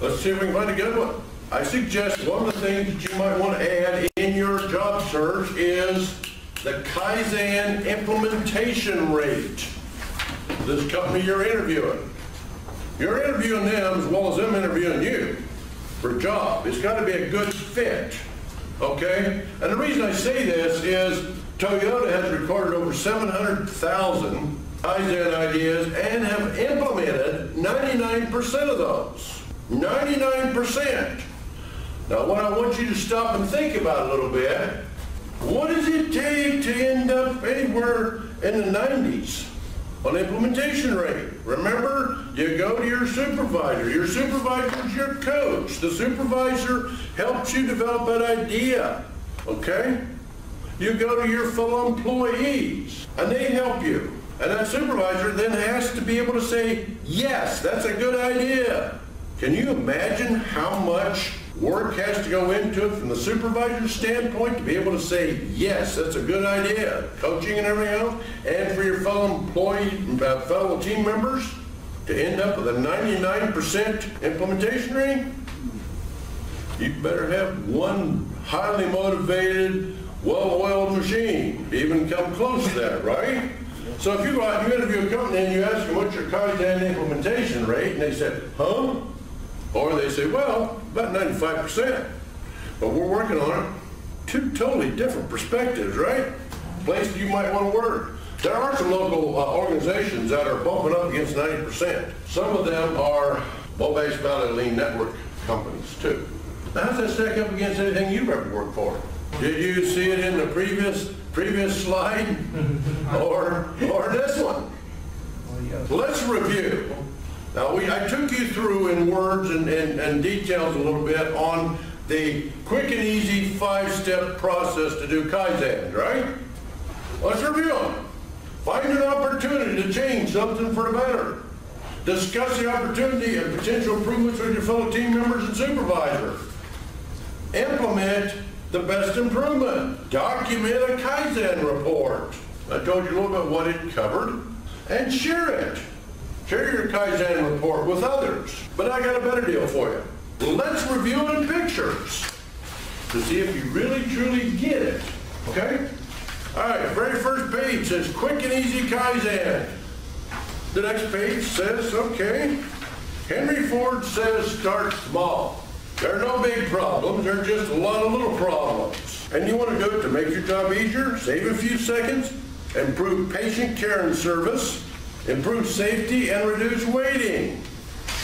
Let's see if we can find a good one. I suggest one of the things that you might want to add in your job search is the Kaizen implementation rate. This company you're interviewing. You're interviewing them as well as them interviewing you for a job. It's got to be a good fit, okay? And the reason I say this is Toyota has recorded over 700,000 Kaizen ideas and have implemented 99% of those. 99%. Now what I want you to stop and think about a little bit, what does it take to end up anywhere in the 90s on implementation rate? Remember, you go to your supervisor. Your supervisor is your coach. The supervisor helps you develop that idea, okay? You go to your fellow employees and they help you. And that supervisor then has to be able to say, yes, that's a good idea. Can you imagine how much work has to go into it from the supervisor's standpoint to be able to say, yes, that's a good idea, coaching and everything else, and for your fellow employee, uh, fellow team members to end up with a 99% implementation rate? You better have one highly motivated, well-oiled machine to even come close to that, right? So if you go out and you interview a company and you ask them what's your Kaizen implementation rate, and they said, huh? Or they say, well, about 95%. But we're working on it. Two totally different perspectives, right? Places you might want to work. There are some local uh, organizations that are bumping up against 90%. Some of them are Wabash Valley Lean Network companies, too. Now, how's that stack up against anything you've ever worked for? Did you see it in the previous previous slide or or this one? Let's review. Now, we, I took you through in words and, and, and details a little bit on the quick and easy five-step process to do Kaizen, right? Let's review them. Find an opportunity to change something for the better. Discuss the opportunity and potential improvements with your fellow team members and supervisor. Implement the best improvement. Document a Kaizen report. I told you a little bit what it covered. And share it. Share your Kaizen report with others. But I got a better deal for you. Let's review it in pictures to see if you really truly get it. Okay? All right, very first page says quick and easy Kaizen. The next page says, okay, Henry Ford says start small. There are no big problems, there are just a lot of little problems. And you want to do it to make your job easier, save a few seconds, improve patient care and service, improve safety, and reduce waiting.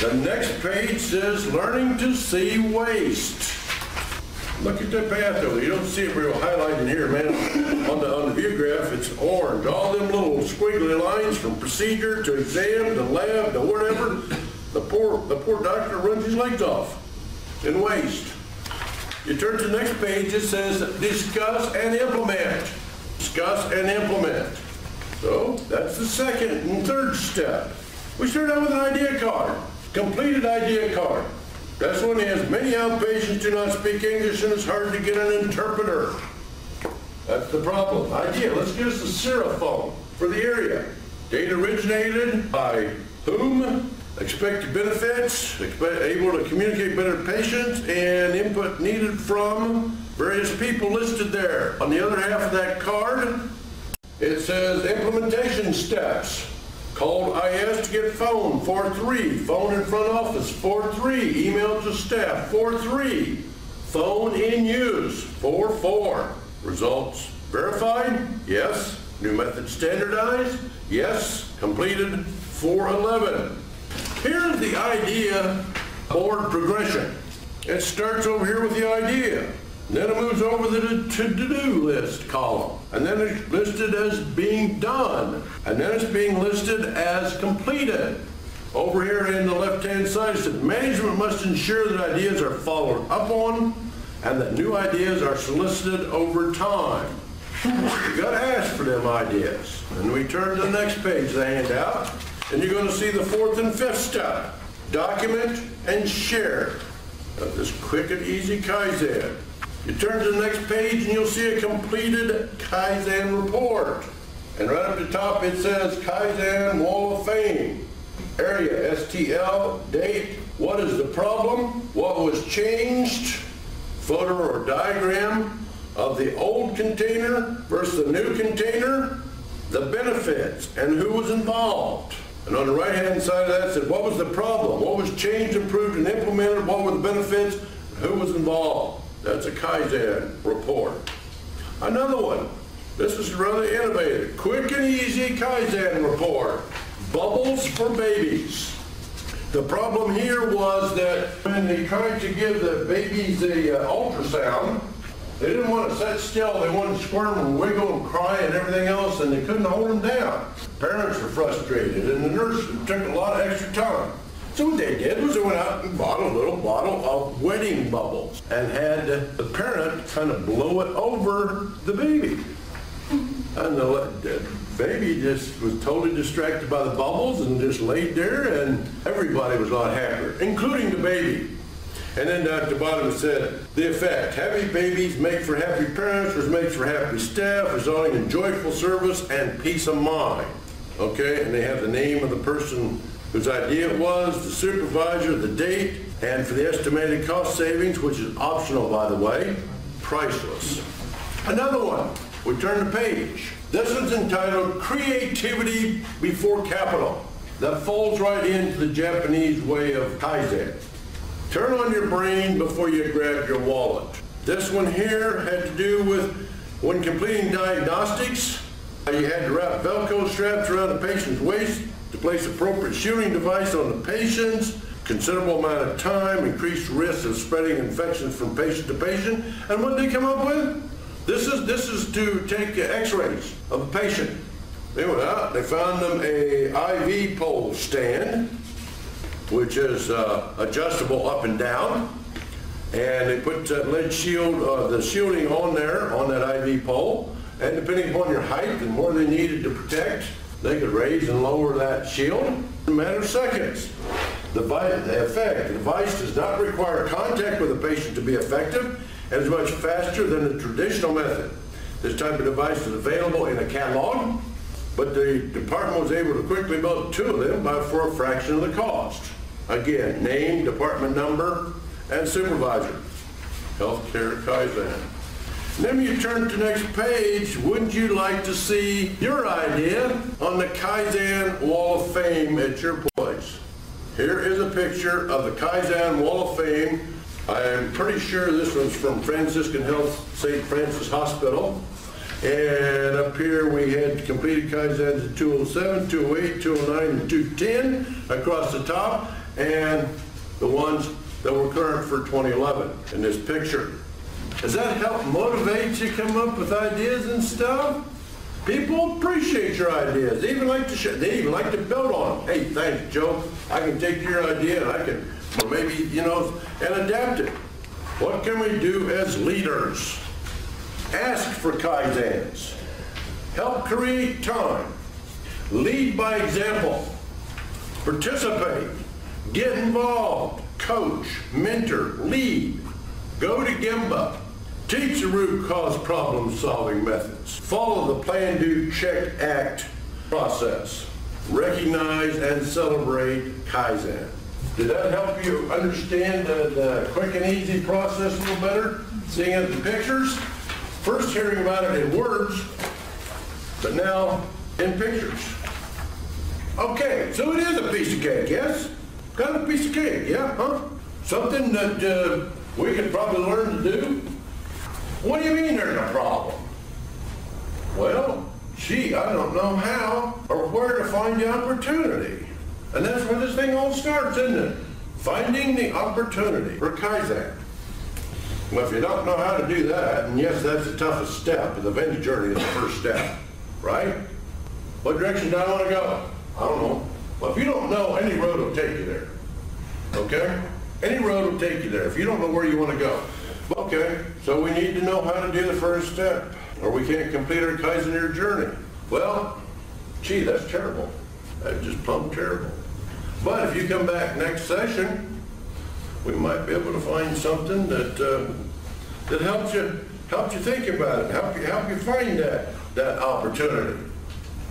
The next page says learning to see waste. Look at the path over. You don't see it real highlighted here, man. On the, on the view graph, it's orange. All them little squiggly lines from procedure to exam to lab to whatever. The poor, the poor doctor runs his legs off in waste. You turn to the next page, it says discuss and implement. Discuss and implement. So that's the second and third step. We start out with an idea card, completed idea card. This one is many outpatients do not speak English and it's hard to get an interpreter. That's the problem. Idea, let's use the Seraphone for the area. Data originated by whom? Expected benefits, expect, able to communicate better patients, and input needed from various people listed there. On the other half of that card, it says implementation steps. Called IS to get phone, 4-3. Phone in front office, 4-3. Email to staff, 4-3. Phone in use, 4-4. Results verified? Yes. New method standardized? Yes. Completed, 4-11. Here's the idea board progression. It starts over here with the idea. Then it moves over to the to-do list column. And then it's listed as being done. And then it's being listed as completed. Over here in the left-hand side, it says management must ensure that ideas are followed up on and that new ideas are solicited over time. You gotta ask for them ideas. And we turn to the next page the handout, and you're gonna see the fourth and fifth step. Document and share. Of this quick and easy Kaizen. You turn to the next page and you'll see a completed Kaizen report. And right up the top it says Kaizen Wall of Fame. Area, STL, date, what is the problem, what was changed, photo or diagram of the old container versus the new container, the benefits, and who was involved. And on the right-hand side of that said, what was the problem? What was changed, improved, and implemented? What were the benefits? Who was involved? That's a Kaizen report. Another one, this is rather innovative. Quick and easy Kaizen report. Bubbles for babies. The problem here was that when they tried to give the babies the uh, ultrasound, they didn't want to sit still. They wanted to squirm and wiggle and cry and everything else, and they couldn't hold them down. Parents were frustrated, and the nurse took a lot of extra time. So what they did was they went out and bought a little bottle of wedding bubbles and had the parent kind of blow it over the baby. And the, the baby just was totally distracted by the bubbles and just laid there and everybody was a lot happier, including the baby. And then at the bottom it said, the effect, happy babies make for happy parents, which makes for happy staff, resulting in joyful service and peace of mind. Okay, and they have the name of the person whose idea it was, the supervisor, the date, and for the estimated cost savings, which is optional by the way, priceless. Another one, we turn the page. This one's entitled Creativity Before Capital. That falls right into the Japanese way of Kaizen. Turn on your brain before you grab your wallet. This one here had to do with when completing diagnostics, you had to wrap Velcro straps around the patient's waist place appropriate shielding device on the patients, considerable amount of time, increased risk of spreading infections from patient to patient. And what did they come up with? This is, this is to take x-rays of a patient. They went out, they found them a IV pole stand, which is uh, adjustable up and down. And they put that lead shield, uh, the shielding on there, on that IV pole. And depending upon your height and where they needed to protect, they could raise and lower that shield in a matter of seconds. The, the effect, the device does not require contact with the patient to be effective and is much faster than the traditional method. This type of device is available in a catalog, but the department was able to quickly build two of them by for a fraction of the cost. Again, name, department number, and supervisor. Healthcare Kaizen. Then you turn to the next page, wouldn't you like to see your idea on the Kaizen Wall of Fame at your place? Here is a picture of the Kaizen Wall of Fame. I'm pretty sure this one's from Franciscan Health St. Francis Hospital. And up here we had completed Kaizens at 207, 208, 209, and 210 across the top. And the ones that were current for 2011 in this picture. Does that help motivate you come up with ideas and stuff? People appreciate your ideas. They even like to they even like to build on. Hey, thanks, Joe. I can take your idea and I can, or maybe you know, and adapt it. What can we do as leaders? Ask for Kaizens. Help create time. Lead by example. Participate. Get involved. Coach. Mentor. Lead. Go to Gemba. Teach the root cause problem solving methods. Follow the plan, do, check, act process. Recognize and celebrate Kaizen. Did that help you understand the, the quick and easy process a little better? Seeing it in pictures? First hearing about it in words, but now in pictures. Okay, so it is a piece of cake, yes? Kind of a piece of cake, yeah, huh? Something that uh, we could probably learn to do. What do you mean there's a problem? Well, gee, I don't know how or where to find the opportunity. And that's where this thing all starts, isn't it? Finding the opportunity for Kaizen. Well, if you don't know how to do that, and yes, that's the toughest step, the Venture journey is the first step, right? What direction do I want to go? I don't know. Well, if you don't know, any road will take you there. Okay? Any road will take you there if you don't know where you want to go. Okay, so we need to know how to do the first step, or we can't complete our Kaizen journey. Well, gee, that's terrible. That's just plumb terrible. But if you come back next session, we might be able to find something that uh, that helps you helps you think about it, help you help you find that that opportunity.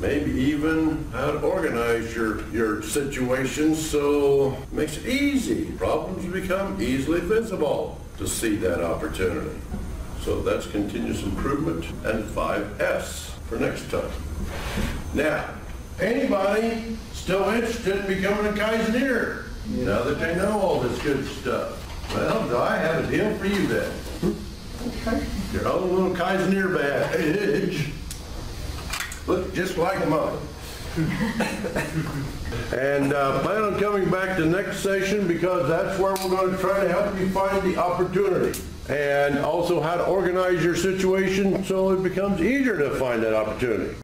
Maybe even how to organize your, your situation so it makes it easy. Problems become easily visible to see that opportunity. So that's continuous improvement and 5S for next time. Now, anybody still interested in becoming a Kaizeneer? Now that they know all this good stuff. Well, I have a deal for you then. Okay. Your own little Kaizeneer badge. Look just like mine. And uh, plan on coming back to next session because that's where we're going to try to help you find the opportunity. And also how to organize your situation so it becomes easier to find that opportunity.